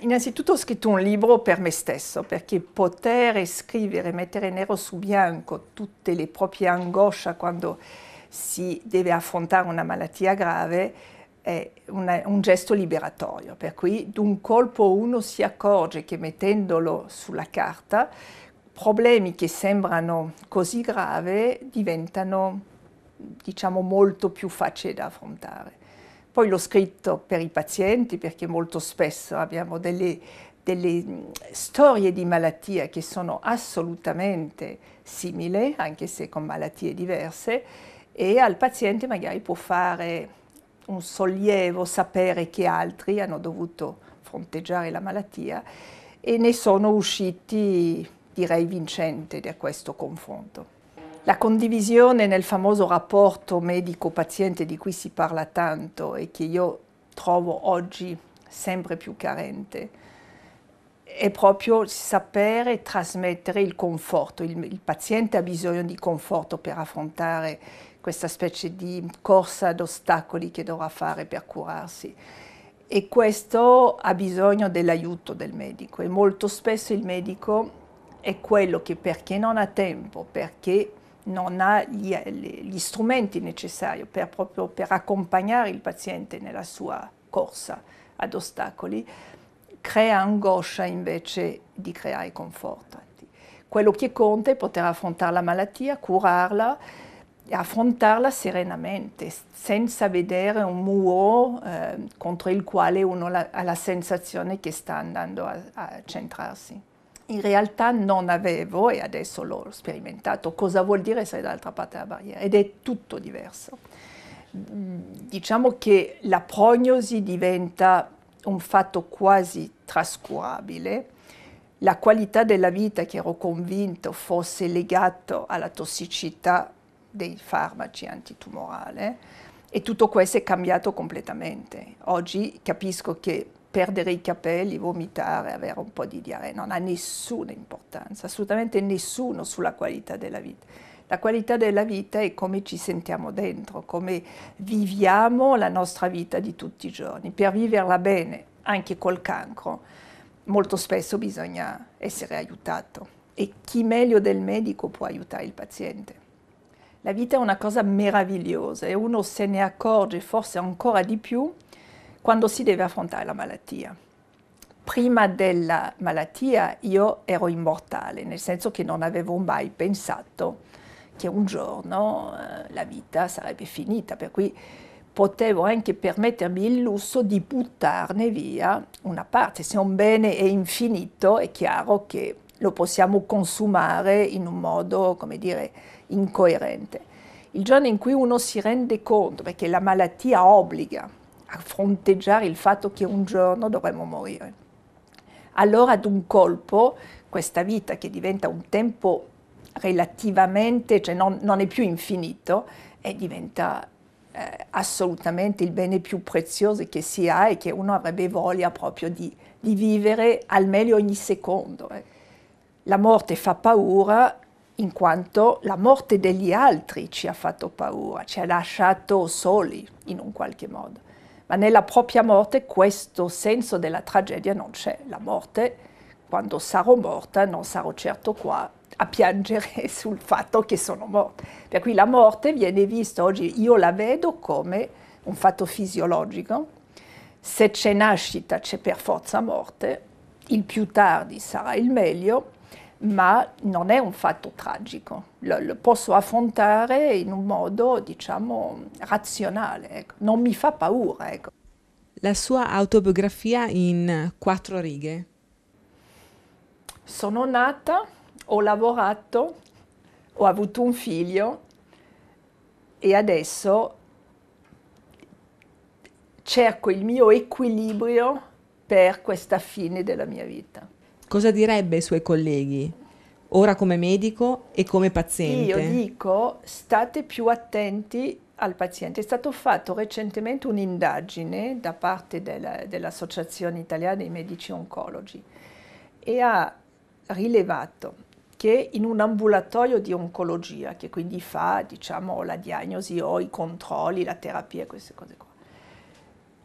Innanzitutto ho scritto un libro per me stesso, perché poter scrivere, mettere nero su bianco tutte le proprie angosce quando si deve affrontare una malattia grave è una, un gesto liberatorio, per cui d'un colpo uno si accorge che mettendolo sulla carta problemi che sembrano così gravi diventano diciamo molto più facili da affrontare. Poi l'ho scritto per i pazienti perché molto spesso abbiamo delle, delle storie di malattia che sono assolutamente simili, anche se con malattie diverse, e al paziente magari può fare un sollievo sapere che altri hanno dovuto fronteggiare la malattia e ne sono usciti, direi, vincenti da questo confronto. La condivisione nel famoso rapporto medico-paziente di cui si parla tanto e che io trovo oggi sempre più carente è proprio sapere trasmettere il conforto. Il, il paziente ha bisogno di conforto per affrontare questa specie di corsa ad ostacoli che dovrà fare per curarsi e questo ha bisogno dell'aiuto del medico e molto spesso il medico è quello che perché non ha tempo, perché non ha gli, gli strumenti necessari per, proprio per accompagnare il paziente nella sua corsa ad ostacoli, crea angoscia invece di creare conforto. Quello che conta è poter affrontare la malattia, curarla e affrontarla serenamente, senza vedere un muro eh, contro il quale uno la, ha la sensazione che sta andando a, a centrarsi in realtà non avevo, e adesso l'ho sperimentato, cosa vuol dire essere dall'altra parte della barriera ed è tutto diverso. Diciamo che la prognosi diventa un fatto quasi trascurabile, la qualità della vita che ero convinto fosse legata alla tossicità dei farmaci antitumorali e tutto questo è cambiato completamente. Oggi capisco che perdere i capelli, vomitare, avere un po' di diarrea, non ha nessuna importanza, assolutamente nessuno sulla qualità della vita. La qualità della vita è come ci sentiamo dentro, come viviamo la nostra vita di tutti i giorni. Per viverla bene, anche col cancro, molto spesso bisogna essere aiutato e chi meglio del medico può aiutare il paziente. La vita è una cosa meravigliosa e uno se ne accorge forse ancora di più quando si deve affrontare la malattia. Prima della malattia io ero immortale, nel senso che non avevo mai pensato che un giorno eh, la vita sarebbe finita, per cui potevo anche permettermi il lusso di buttarne via una parte. Se un bene è infinito è chiaro che lo possiamo consumare in un modo, come dire, incoerente. Il giorno in cui uno si rende conto, perché la malattia obbliga a fronteggiare il fatto che un giorno dovremmo morire. Allora ad un colpo questa vita che diventa un tempo relativamente, cioè non, non è più infinito, e diventa eh, assolutamente il bene più prezioso che si ha e che uno avrebbe voglia proprio di, di vivere al meglio ogni secondo. Eh. La morte fa paura in quanto la morte degli altri ci ha fatto paura, ci ha lasciato soli in un qualche modo ma nella propria morte questo senso della tragedia non c'è. La morte, quando sarò morta, non sarò certo qua a piangere sul fatto che sono morta. Per cui la morte viene vista oggi, io la vedo come un fatto fisiologico. Se c'è nascita c'è per forza morte, il più tardi sarà il meglio, ma non è un fatto tragico, lo, lo posso affrontare in un modo, diciamo, razionale, ecco. non mi fa paura. Ecco. La sua autobiografia in quattro righe. Sono nata, ho lavorato, ho avuto un figlio e adesso cerco il mio equilibrio per questa fine della mia vita. Cosa direbbe ai suoi colleghi, ora come medico e come paziente? Io dico state più attenti al paziente. È stato fatto recentemente un'indagine da parte della, dell'Associazione Italiana dei Medici Oncologi e ha rilevato che in un ambulatorio di oncologia, che quindi fa diciamo, la diagnosi o i controlli, la terapia, queste cose qua,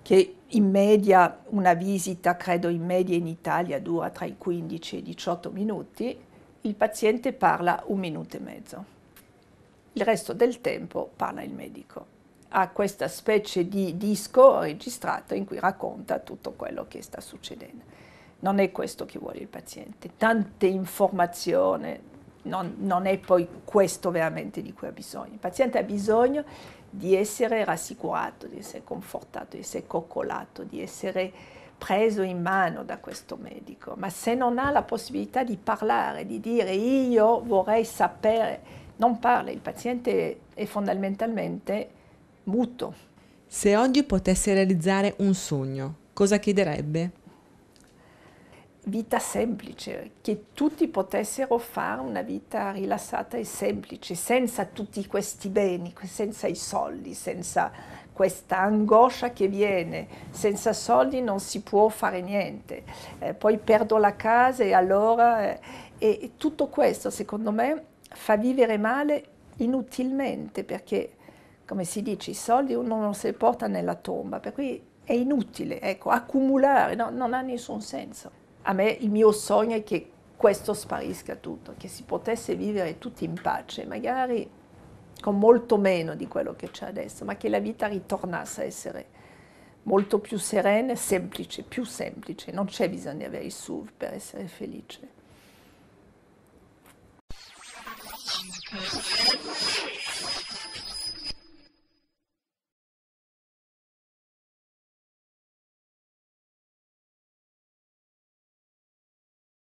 che in media una visita, credo in media in Italia, dura tra i 15 e i 18 minuti, il paziente parla un minuto e mezzo. Il resto del tempo parla il medico. Ha questa specie di disco registrato in cui racconta tutto quello che sta succedendo. Non è questo che vuole il paziente. Tante informazioni, non, non è poi questo veramente di cui ha bisogno. Il paziente ha bisogno di essere rassicurato, di essere confortato, di essere coccolato, di essere preso in mano da questo medico, ma se non ha la possibilità di parlare, di dire io vorrei sapere, non parla, il paziente è fondamentalmente muto. Se oggi potesse realizzare un sogno, cosa chiederebbe? Vita semplice, che tutti potessero fare una vita rilassata e semplice, senza tutti questi beni, senza i soldi, senza questa angoscia che viene, senza soldi non si può fare niente, eh, poi perdo la casa e allora... Eh, e tutto questo secondo me fa vivere male inutilmente perché, come si dice, i soldi uno non se li porta nella tomba, per cui è inutile, ecco, accumulare no, non ha nessun senso. A me il mio sogno è che questo sparisca tutto, che si potesse vivere tutti in pace, magari con molto meno di quello che c'è adesso, ma che la vita ritornasse a essere molto più serena, semplice, più semplice. Non c'è bisogno di avere i SUV per essere felice.